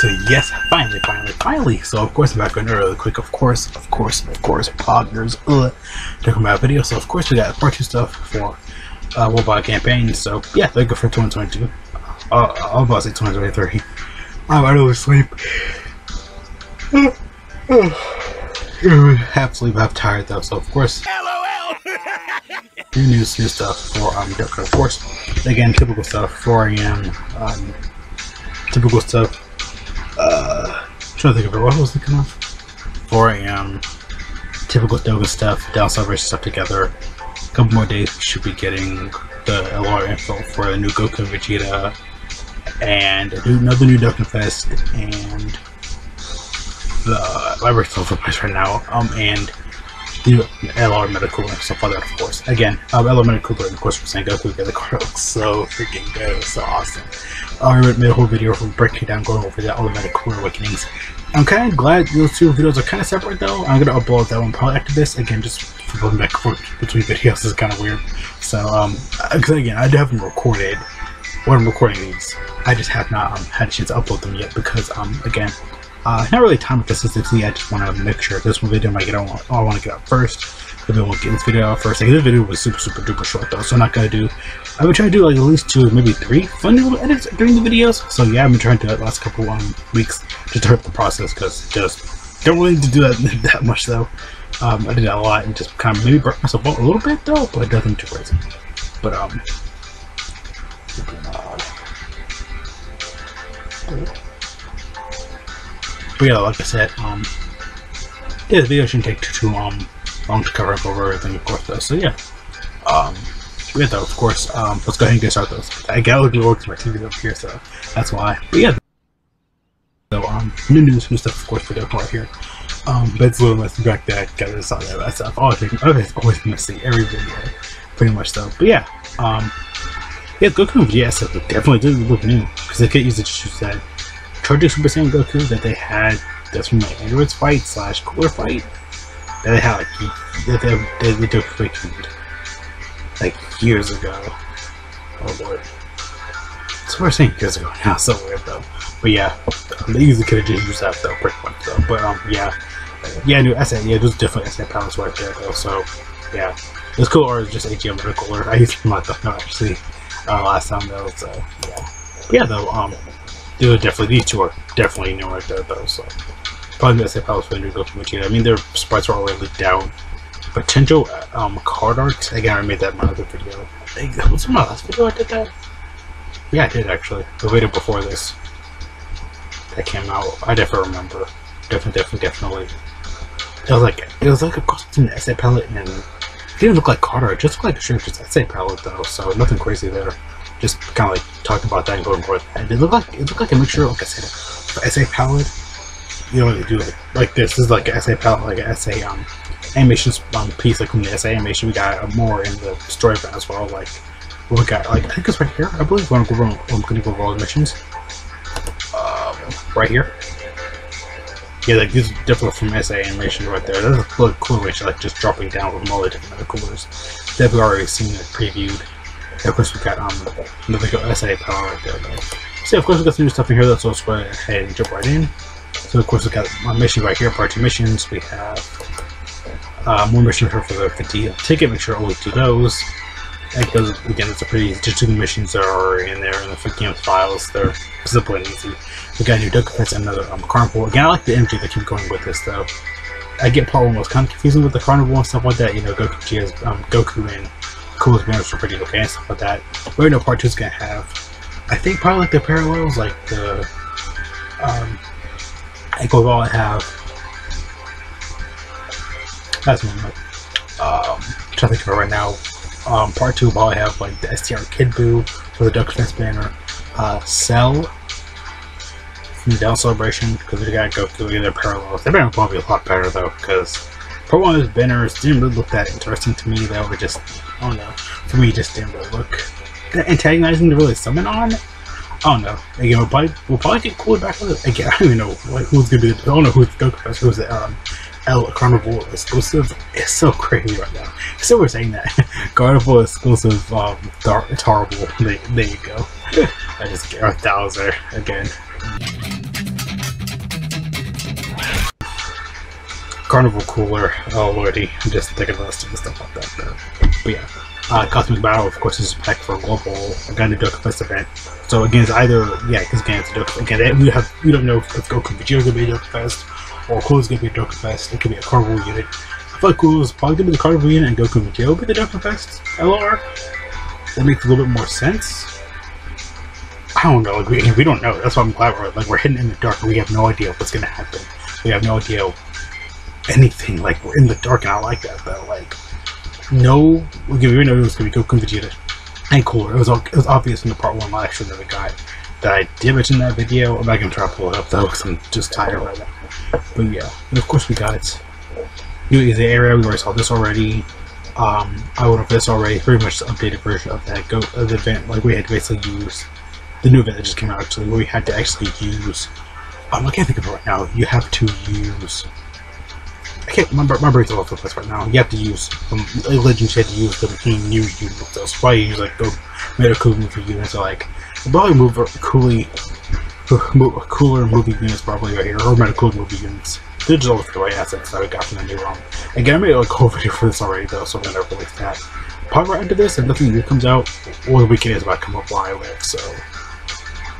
So yes, finally, finally, finally. So of course I'm back on really quick. Of course, of course, of course, Poggers. Uh, talking about video. So of course we got part two stuff for uh, Mobile campaign. So yeah, thank you for 2022. Uh, I'll about say 2023. I'm out of sleep. half sleep, half tired though. So of course. LOL. new news, new stuff for um, of course. Again, typical stuff. 4 a.m. Um, typical stuff uh, trying to think of it. What was thinking of? 4 a.m. Typical Doga stuff, down celebration stuff together. A couple more days, we should be getting the LR info for the new Goku Vegeta and another new Dokkan Fest and the library stuff place right now. Um, and the LR medical and stuff like that, of course. Again, um, LR medical, and of course, we're saying Goku the card looks so freaking good. So awesome. I made a whole video from breaking down, going over the automatic core awakenings. I'm kind of glad those two videos are kind of separate though. I'm gonna upload that one probably after this. Again, just going back and forth between videos is kind of weird. So, um, because again, I haven't recorded when I'm recording these. I just have not um, had a chance to upload them yet because, um, again, uh, not really time consistency. I just want to make sure this one video might get on. I want to get out first if I won't get this video out first. Like, this video was super, super duper short though, so I'm not gonna do. I've been trying to do like at least two, maybe three fun little edits during the videos. So yeah, I've been trying to do that last couple um, weeks to hurt the process because just don't really need to do that that much though. Um, I did that a lot and just kind of maybe burnt myself out a little bit though, but nothing too crazy. But um. But yeah, like I said, um, yeah, the video shouldn't take too, too um long to cover up over everything, of course, though. So yeah, um, yeah, though, of course, um, let's go ahead and get started. Those. I got a to look my TV up here, so that's why. But yeah, so um, new news, new stuff, of course, for the right here. Um, but it's a little mess back there. Got this all that stuff. Okay, it's always messy every video, pretty much though. But yeah, um, yeah, Goku, yes, it definitely did look new because they could use the just that Charger Super Saiyan Goku that they had. That's from the Androids fight slash Cooler fight that they had like that they, they, took like years ago. Oh lord. So we're years ago now, so weird though. But yeah, they easily could have just used that though, pretty much though. But um, yeah, yeah, no, SA, yeah, those definitely SA palace right there though. So yeah, it's cool or it's just AGM but cooler. I used to not though, actually uh, last time though. So yeah, but yeah though, um, they definitely these two are definitely new right there though. So probably gonna say Palace Vendor go to Vegeta. I mean, their sprites are already out. Potential um, card art. Again, I made that in my other video. Was my last video I did that? Yeah, I did actually. The video before this that came out. I definitely remember. Definitely, definitely, definitely. It was like it was like a costume SA palette, and it didn't look like card art. It just looked like a straight just SA palette though. So nothing crazy there. Just kind of like talking about that and going forth. And it looked like it looked like a mixture, of like I said, SA palette you know, they do like, like this. This is like an SA palette, like an SA um, animation um, piece, like from the SA animation. We got uh, more in the story as well. Like we got, like I think it's right here. I believe we're gonna go, I'm gonna go over all the missions. Um, right here. Yeah, like this is different from SA animation right there. That's a really cool animation, like just dropping down with all the different colors that we've already seen it previewed. Of course, we got um another SA power right there. Though. So of course, we got some new stuff in here. Let's also go ahead and jump right in. So of course we got my mission right here, part two missions. We have uh, more missions here for the 50 ticket. Make sure to always do those. Because again, it's a pretty just two missions that are in there in the 50 files. They're simple and easy. We got a new Duck Fest and another um, carnival. Again, I like the energy that keep going with this though. I get part one was kind of confusing with the carnival and stuff like that. You know, Goku has um, Goku and Coolest banners are pretty okay and stuff like that. But you know, part two is gonna have, I think probably like the parallels, like the um, overall I have that's one um I'm trying to think of it right now. Um part two will I have like the STR Kid Buu for the Duck banner. Uh Cell from the Down Celebration because we gotta go through either parallels. Their banner will probably be a lot better though because part one of those banners didn't really look that interesting to me. They were just I don't know. For me just didn't really look antagonizing to really summon on. Oh no! Again, we'll probably we'll probably get cooler back with it. Again, I don't even know like who's gonna be. I don't know who's Goku Professor. Who's the um, L Carnival exclusive? It's so crazy right now. So we're saying that Carnival exclusive. Um, it's horrible. There, there you go. I just get a thousand again. Carnival Cooler already. I'm just thinking of and stuff like that. But, but yeah. Uh, Cosmic Battle, of course, is back for a global again, the Dokkanfest event. So again, it's either yeah, because again, it's a Dokkan. Again, we have we don't know if Goku Vegeta gonna be a Dokkanfest or Cool is gonna be a Dokkanfest. It could be a Carnival unit. I feel like Cool is probably gonna be the Carnival unit, and Goku Vegeta will be the Dokkanfest LR. That makes a little bit more sense. I don't know. Like we, we don't know. That's why I'm glad we're like we're hidden in the dark. We have no idea what's gonna happen. We have no idea anything. Like we're in the dark, and I like that though. Like no, we know it was gonna be Goku and Vegeta and cooler. It was it was obvious in the part one live stream that we got that I did mention that video. I'm not gonna try to pull it up though because I'm just tired right now. But yeah, and of course we got it. New Easy Area. We already saw this already. Um, I would have this already. Pretty much the updated version of that go of the event. Like we had to basically use the new event that just came out actually, where we had to actually use. Um, I can't think of it right now. You have to use I can't remember. My brain's all over the place right now. You have to use um, Legends. Had to use the between new units. So why you like the cool movie units. So like probably move coolly, cooler movie units probably right here, or cool movie units. The right assets that we got from the new ROM. Again, I made a whole video for this already though, so I'm gonna release that. Probably right into this, and nothing new comes out, or the weekend is about to come up live. So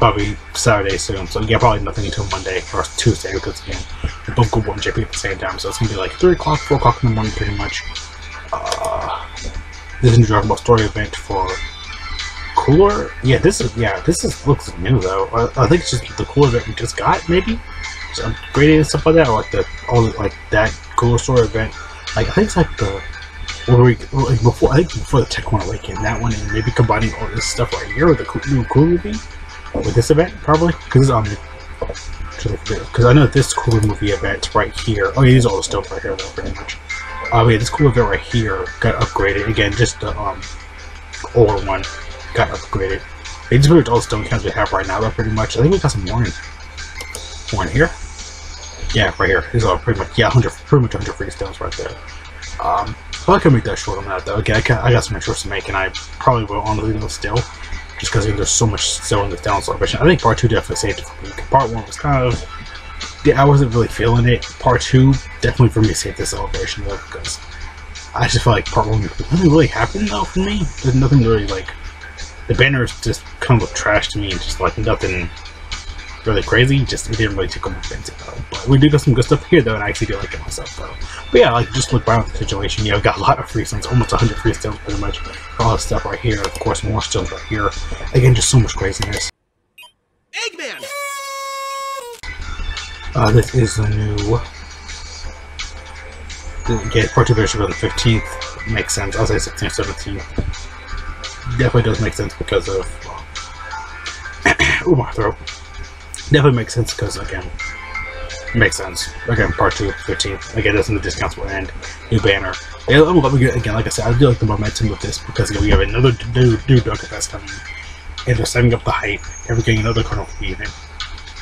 probably Saturday soon. So yeah, probably nothing until Monday or Tuesday because again, we both go one JP at the same time. So it's gonna be like three o'clock, four o'clock in the morning, pretty much. Uh, this is a Dragon Ball Story event for Cooler. Yeah, this is yeah, this is looks new though. I, I think it's just the Cooler that we just got, maybe. Just upgraded and stuff like that, or like the all like that Cooler Story event. Like I think it's like the where we like before I think before the Tech One Awaken, that one, and maybe combining all this stuff right here with the new Cooler movie with this event, probably, because um, because I know this cooler movie event right here. Oh, yeah, these are all the stuff right here, though, pretty much. Oh, yeah, this cool event right here got upgraded again. Just the um, older one got upgraded. Just moved all the stone counts we have right now, though, pretty much. I think we got some more in, here. Yeah, right here. These are pretty much yeah, 100, pretty much 100 free stones right there. Um, I can make that short on that though. Okay, I, got, I got some extras to make, and I probably will honestly do still just because there's so much still in this down celebration. I think part two definitely saved it for me. Part one was kind of yeah, I wasn't really feeling it. Part two definitely for me saved the celebration though because I just felt like part one nothing really happened though for me. There's nothing really like the banners just kind of looked trash to me and just like nothing really crazy. Just it didn't really tickle my fancy though. But we do get some good stuff here though, and I actually do like it myself though. But yeah, like just look around the situation. You know, got a lot of free stones, almost 100 free stones pretty much. All this stuff right here. Of course, more stones right here. Again, just so much craziness. Eggman. Uh, this is a new. Yeah, part two version on the 15th makes sense. I'll say 16 or 17. Definitely does make sense because of. oh my throat definitely makes sense because again, makes sense. Again, part two, 15. Again, that's in the discounts will end. New banner. Again, like I said, I do like the momentum with this because again, we have another new, new Dokkanfest coming, and they're setting up the hype, and we're getting another Carnival unit.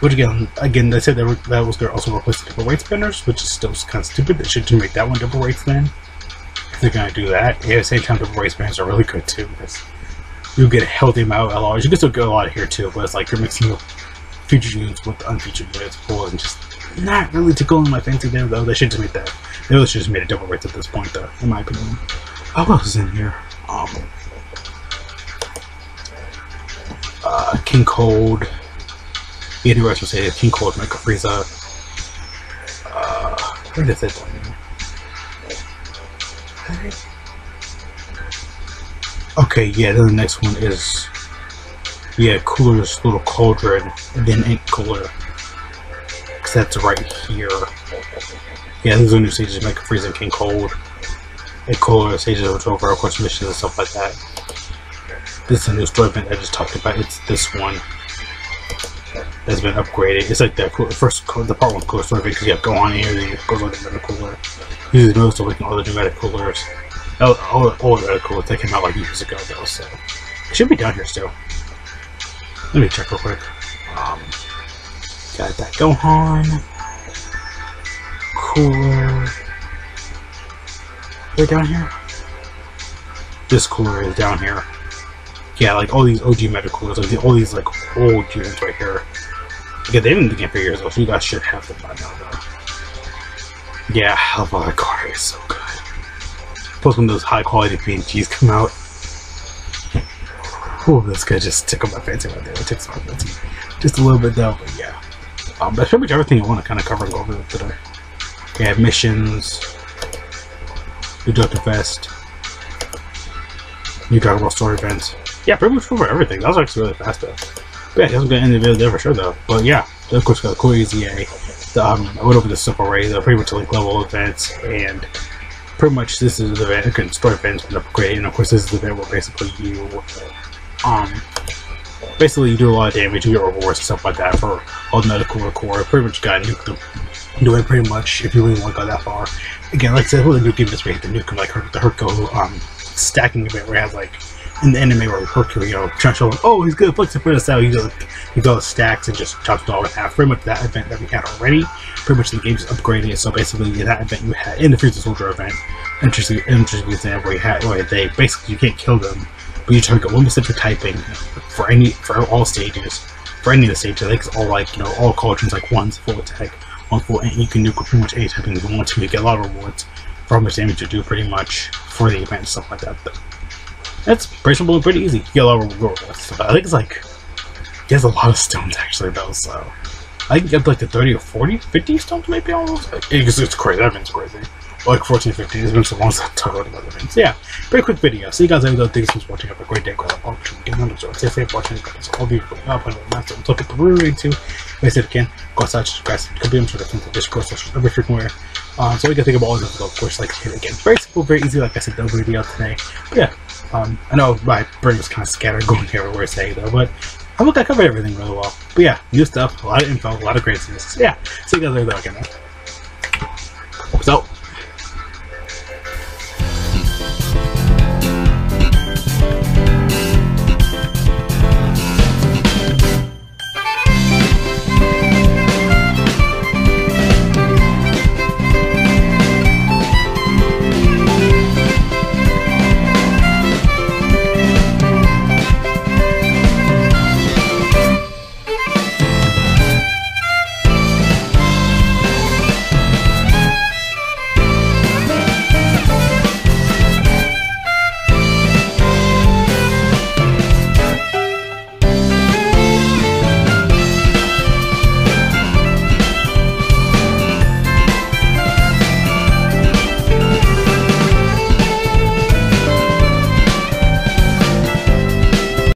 Which again, again, they said that, that was to also the double rates banners, which is still kind of stupid. They should make that one double rates then. If they're going to do that, yeah, at the same time, double rates banners are really good too because you get a healthy amount of LRs. You can still get a lot here too, but it's like you're mixing featured units with unfeatured units pull and just not really tickling my fancy there though. They should just make that. They really should just made a double rates at this point though, in my opinion. Oh, what else is in here? Um, uh, King Cold. The rest would say King Cold, Mecha Frieza. Uh, think that's it. Okay, yeah, then the next one is yeah, cooler's little cauldron, and then ink cooler. Because that's right here. Yeah, these are new stages make a freezing king cold. And cooler stages which over, of course, missions and stuff like that. This is a new story event I just talked about. It's this one that's been upgraded. It's like the first the part one cooler story because you have Gohan here, then it goes on to the cooler. These are most of like all the pneumatic coolers. All, all, all the coolers that came out like years ago though, so it should be down here still. Let me check real quick. Um, got that Gohan. Cooler. They're down here? This cooler is down here. Yeah, like all these OG meta coolers, like all these like old units right here. Yeah, they didn't get for years though, so you guys should have them by now though. Yeah, Hellfire Car is so good. Plus when those high quality PNGs come out. Oh, this guy just tickled my fancy right there. It ticks my fancy. Just a little bit though, but yeah. Um, that's pretty much everything I want to kind of cover and go over today. We have missions, the Doctor Fest, new Dragon Ball story events. Yeah, pretty much over everything. That was actually really fast though. But yeah, that's gonna end the video there for sure though. But yeah, of course got Cool EZA. The, um, I went over the Super Ray, the pretty much like level events, and pretty much this is the event, story events been upgrade, and of course this is the event where basically you, um, basically you do a lot of damage, you get rewards and stuff like that for all the medical record. Pretty much got nuke them, doing pretty much if you really want to go that far. Again, like I said, with the nuke this way, the nuke like the Hurtgo um stacking event where it has like in the anime where Hercule, you know, trying oh, he's good, it for this out. He goes, he goes stacks and just chops it all in half. Pretty much that event that we had already. Pretty much the game's upgrading it. So basically, that event you had in the Frieza Soldier event, interesting, interesting example where you had where they basically you can't kill them, but you target one specific typing for any for all stages, for any of the stages. Think it's all like you know all cauldrons like one's full attack, one full, and you can do pretty much any typing you want to. You get a lot of rewards for how much damage you do, pretty much for the event stuff like that. But, that's pretty simple and pretty easy. You get a lot of rewards. I think it's like he has a lot of stones actually though, so I can get like the 30 or 40, 50 stones maybe almost. It's, it's crazy. That means crazy. Like 14, 15. It's been so long since I talked about other things. Yeah, pretty quick video. See you guys later. Thanks for watching. Have a great day. Go out. Get on the show. Stay watching. So all of you up and master. Look at the brewery too. Like I said again, go outside, subscribe, could be on Twitter, Discord, social, every freaking where. Um, so we can think about all of them. Of course, like hit again. Very simple, very easy. Like I said, no video today. But yeah, um, I know my brain was kind of scattered going everywhere saying though, but I look I covered everything really well. But yeah, new stuff, a lot of info, a lot of craziness. So yeah, see you guys later again.